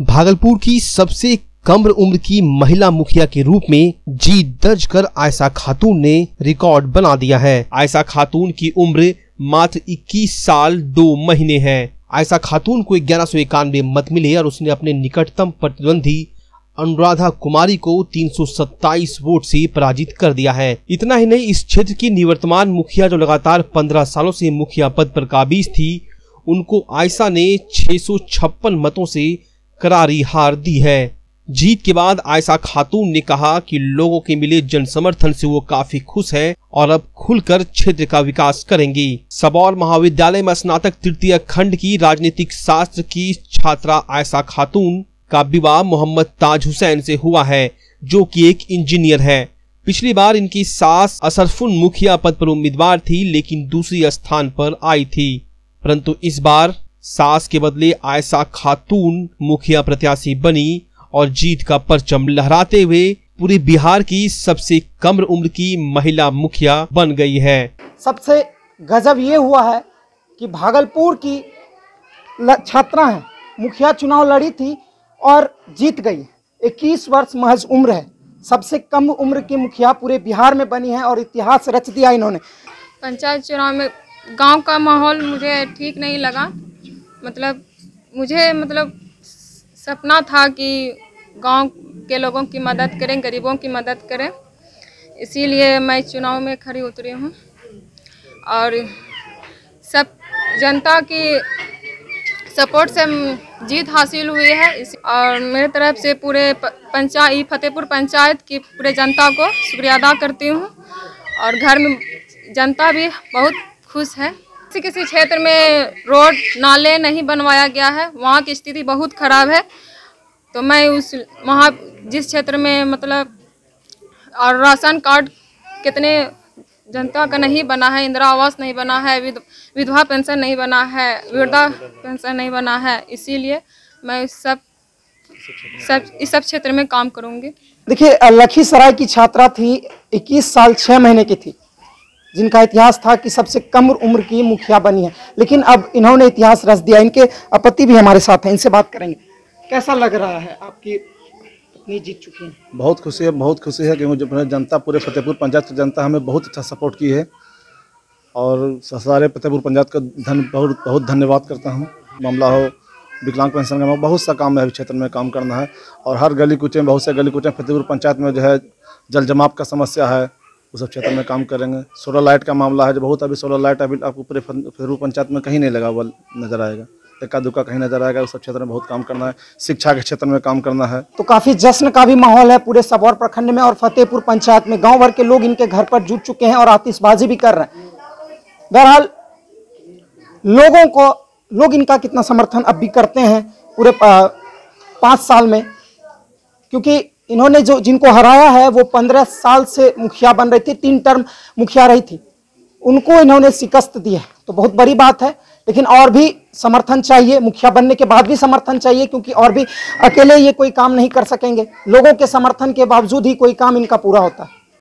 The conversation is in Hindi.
भागलपुर की सबसे कम उम्र की महिला मुखिया के रूप में जीत दर्ज कर आयशा खातून ने रिकॉर्ड बना दिया है। आयशा खातून की उम्र मात्र 21 साल दो महीने है। आयशा खातून को ग्यारह सौ इक्यानवे मत मिले और उसने अपने निकटतम प्रतिद्वंदी अनुराधा कुमारी को 327 वोट से पराजित कर दिया है। इतना ही नहीं, इस क्षेत्र की निवर्तमान मुखिया जो लगातार 15 सालों से मुखिया पद पर काबिज थी, उनको आयशा ने छह सौ छप्पन मतों से करारी हार दी है। जीत के बाद आयशा खातून ने कहा कि लोगों के मिले जन समर्थन से वो काफ़ी खुश है और अब खुलकर क्षेत्र का विकास करेंगी। सबौर महाविद्यालय में स्नातक तृतीय खंड की राजनीतिक शास्त्र की छात्रा आयशा खातून का विवाह मोहम्मद ताज हुसैन से हुआ है, जो कि एक इंजीनियर है। पिछली बार इनकी सास असरफुन मुखिया पद पर उम्मीदवार थी, लेकिन दूसरी स्थान पर आई थी। परंतु इस बार सास के बदले आयशा खातून मुखिया प्रत्याशी बनी और जीत का परचम लहराते हुए पूरे बिहार की सबसे कम उम्र की महिला मुखिया बन गई है। सबसे गजब ये हुआ है कि भागलपुर की छात्रा है मुखिया चुनाव लड़ी थी और जीत गई। 21 वर्ष महज उम्र है। सबसे कम उम्र की मुखिया पूरे बिहार में बनी है और इतिहास रच दिया इन्होंने। पंचायत चुनाव में गाँव का माहौल मुझे ठीक नहीं लगा। मतलब मुझे मतलब सपना था कि गाँव के लोगों की मदद करें, गरीबों की मदद करें। इसीलिए मैं चुनाव में खड़ी उतरी हूँ। और सब जनता की सपोर्ट से जीत हासिल हुई है। इस और मेरे तरफ़ से पूरे पंचायत फतेहपुर पंचायत की पूरे जनता को शुक्रिया अदा करती हूँ। और घर में जनता भी बहुत खुश है। किसी किसी क्षेत्र में रोड नाले नहीं बनवाया गया है, वहाँ की स्थिति बहुत खराब है। तो मैं उस वहाँ, जिस क्षेत्र में मतलब और राशन कार्ड कितने जनता का नहीं बना है, इंदिरा आवास नहीं बना है विधवा पेंशन नहीं बना है, वृद्धा पेंशन नहीं बना है, इसीलिए मैं इस सब सब, इस सब क्षेत्र में काम करूँगी। देखिए, लखीसराय की छात्रा थी 21 साल छः महीने की थी। जिनका इतिहास था कि सबसे कम उम्र की मुखिया बनी है। लेकिन अब इन्होंने इतिहास रच दिया, इनके अपति भी हमारे साथ हैं, इनसे बात करेंगे। कैसा लग रहा है आपकी पत्नी जीत चुकी है? बहुत खुशी है, बहुत खुशी है क्योंकि जनता, पूरे फतेहपुर पंचायत की जनता हमें बहुत अच्छा सपोर्ट की है। और सारे फतेहपुर पंचायत का धन, बहुत बहुत धन्यवाद करता हूँ। मामला हो, विकलांग पेंशन का बहुत सा काम है क्षेत्र में काम करना है। और हर गली कुचे में, बहुत से गली कुचे फतेहपुर पंचायत में जो है जल जमाव का समस्या है। उस सब क्षेत्र में काम करेंगे। सोलर लाइट का मामला है जो बहुत, अभी सोलर लाइट अभी आपको पूरे फेरू पंचायत में कहीं नहीं लगा हुआ नज़र आएगा। इक्का दुक्का कहीं नज़र आएगा, उस क्षेत्र में बहुत काम करना है। शिक्षा के क्षेत्र में काम करना है। तो काफ़ी जश्न का भी माहौल है पूरे सबौर प्रखंड में और फतेहपुर पंचायत में। गाँव भर के लोग इनके घर पर जुट चुके हैं और आतिशबाजी भी कर रहे हैं। बहरहाल, लोगों को, लोग इनका कितना समर्थन अब भी करते हैं पूरे पाँच साल में। क्योंकि इन्होंने जो जिनको हराया है, वो पंद्रह साल से मुखिया बन रही थी, तीन टर्म मुखिया रही थी। उनको इन्होंने शिकस्त दी है। तो बहुत बड़ी बात है। लेकिन और भी समर्थन चाहिए, मुखिया बनने के बाद भी समर्थन चाहिए, क्योंकि और भी अकेले ये कोई काम नहीं कर सकेंगे। लोगों के समर्थन के बावजूद ही कोई काम इनका पूरा होता। है